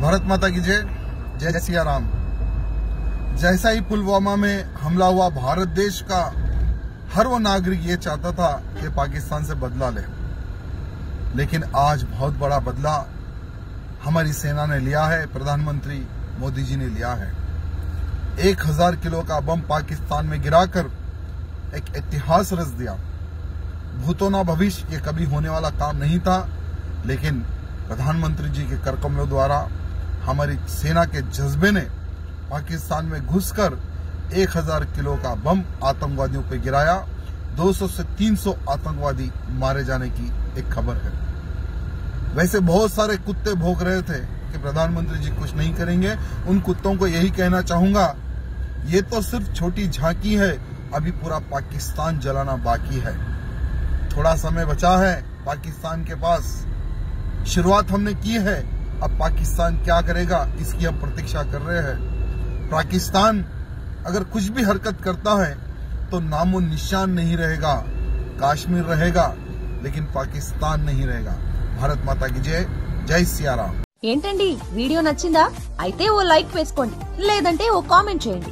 भारत माता की जय। जय सिया राम। जैसा ही पुलवामा में हमला हुआ, भारत देश का हर वो नागरिक ये चाहता था कि पाकिस्तान से बदला ले। लेकिन आज बहुत बड़ा बदला हमारी सेना ने लिया है, प्रधानमंत्री मोदी जी ने लिया है। एक हज़ार किलो का बम पाकिस्तान में गिराकर एक इतिहास रच दिया। भूतो ना भविष्य, ये कभी होने वाला काम नहीं था, लेकिन प्रधानमंत्री जी के करकमलों द्वारा हमारी सेना के जज्बे ने पाकिस्तान में घुसकर 1000 किलो का बम आतंकवादियों पे गिराया। 200 से 300 आतंकवादी मारे जाने की एक खबर है। वैसे बहुत सारे कुत्ते भोग रहे थे कि प्रधानमंत्री जी कुछ नहीं करेंगे। उन कुत्तों को यही कहना चाहूँगा, ये तो सिर्फ़ छोटी झांकी है अभी पूरा पाकिस्तान जलाना बाकी है थोड़ा समय बचा है पाकिस्तान के पास शुरुआत हमने की है अब पाकिस्तान क्या करेगा इसकी हम प्रतीक्षा कर रहे हैं पाकिस्तान अगर कुछ भी हरकत करता है तो नामो निशान नहीं रहेगा कश्मीर रहेगा लेकिन पाकिस्तान नहीं रहेगा भारत माता की जय जय सिया राम ఏంటండి వీడియో నచ్చిందా అయితే ఓ లైక్ వేసుకోండి లేదంటే ఓ కామెంట్ చేయండి